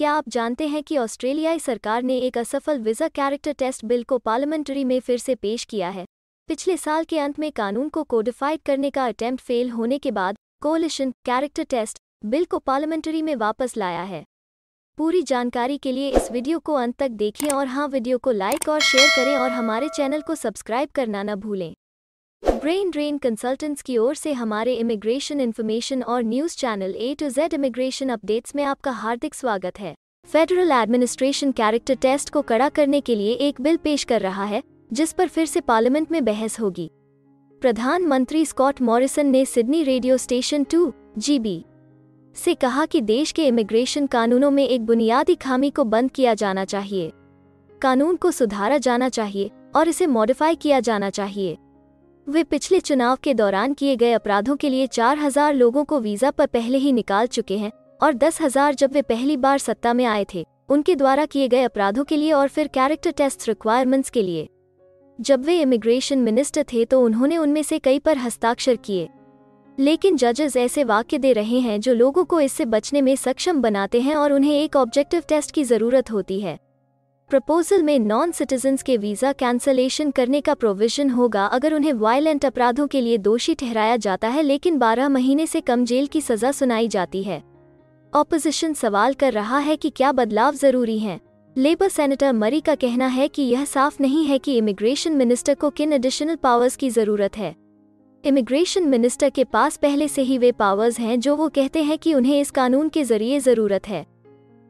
क्या आप जानते हैं कि ऑस्ट्रेलियाई सरकार ने एक असफल वीज़ा कैरेक्टर टेस्ट बिल को पार्लियामेंट्री में फिर से पेश किया है? पिछले साल के अंत में कानून को कोडिफाइड करने का अटैम्प्ट फेल होने के बाद कोलिशन कैरेक्टर टेस्ट बिल को पार्लियामेंट्री में वापस लाया है। पूरी जानकारी के लिए इस वीडियो को अंत तक देखें और हाँ वीडियो को लाइक और शेयर करें और हमारे चैनल को सब्सक्राइब करना न भूलें। ब्रेन ड्रेन कंसल्टेंट्स की ओर से हमारे इमिग्रेशन इन्फॉर्मेशन और news channel A to Z immigration updates में आपका हार्दिक स्वागत है। फेडरल एडमिनिस्ट्रेशन कैरेक्टर टेस्ट को कड़ा करने के लिए एक बिल पेश कर रहा है, जिस पर फिर से पार्लियामेंट में बहस होगी। प्रधानमंत्री स्कॉट मॉरिसन ने Sydney radio station two GB से कहा कि देश के इमिग्रेशन कानूनों में एक बुनियादी खामी को बंद किया जाना चाहिए। कानून को सुधारा जाना चाहिए और इसे मॉडिफाई किया जाना चाहिए। वे पिछले चुनाव के दौरान किए गए अपराधों के लिए चार हज़ार लोगों को वीज़ा पर पहले ही निकाल चुके हैं और दस हज़ार जब वे पहली बार सत्ता में आए थे, उनके द्वारा किए गए अपराधों के लिए और फिर कैरेक्टर टेस्ट रिक्वायरमेंट्स के लिए। जब वे इमिग्रेशन मिनिस्टर थे तो उन्होंने उनमें से कई पर हस्ताक्षर किए। लेकिन जजेस ऐसे वाक्य दे रहे हैं जो लोगों को इससे बचने में सक्षम बनाते हैं और उन्हें एक ऑब्जेक्टिव टेस्ट की ज़रूरत होती है। प्रपोजल में नॉन सिटीजन्स के वीज़ा कैंसलेशन करने का प्रोविज़न होगा अगर उन्हें वायलेंट अपराधों के लिए दोषी ठहराया जाता है, लेकिन 12 महीने से कम जेल की सजा सुनाई जाती है। ऑपोजिशन सवाल कर रहा है कि क्या बदलाव ज़रूरी हैं। लेबर सेनेटर मरी का कहना है कि यह साफ़ नहीं है कि इमिग्रेशन मिनिस्टर को किन एडिशनल पावर्स की ज़रूरत है। इमिग्रेशन मिनिस्टर के पास पहले से ही वे पावर्स हैं जो वो कहते हैं कि उन्हें इस कानून के ज़रिए ज़रूरत है।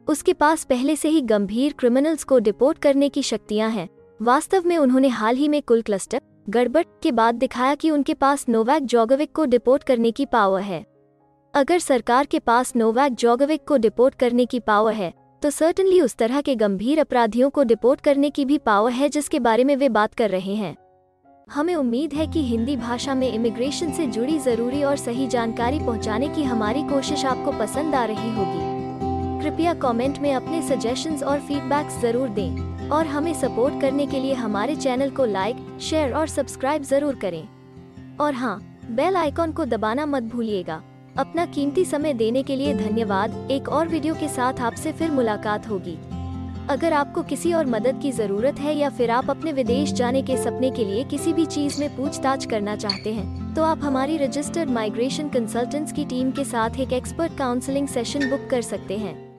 उसके पास पहले से ही गंभीर क्रिमिनल्स को डिपोर्ट करने की शक्तियाँ हैं। वास्तव में उन्होंने हाल ही में कुल क्लस्टर गड़बड़ के बाद दिखाया कि उनके पास नोवैक जोगोविक को डिपोर्ट करने की पावर है। अगर सरकार के पास नोवैक जोगोविक को डिपोर्ट करने की पावर है तो सर्टनली उस तरह के गंभीर अपराधियों को डिपोर्ट करने की भी पावर है जिसके बारे में वे बात कर रहे हैं। हमें उम्मीद है कि हिंदी भाषा में इमिग्रेशन से जुड़ी ज़रूरी और सही जानकारी पहुँचाने की हमारी कोशिश आपको पसंद आ रही होगी। कृपया कमेंट में अपने सजेशंस और फीडबैक्स ज़रूर दें। और हमें सपोर्ट करने के लिए हमारे चैनल को लाइक शेयर और सब्सक्राइब ज़रूर करें। और हाँ बेल आइकॉन को दबाना मत भूलिएगा। अपना कीमती समय देने के लिए धन्यवाद। एक और वीडियो के साथ आपसे फिर मुलाकात होगी। अगर आपको किसी और मदद की ज़रूरत है या फिर आप अपने विदेश जाने के सपने के लिए किसी भी चीज़ में पूछताछ करना चाहते हैं तो आप हमारी रजिस्टर्ड माइग्रेशन कंसल्टेंट्स की टीम के साथ एक एक्सपर्ट काउंसलिंग सेशन बुक कर सकते हैं।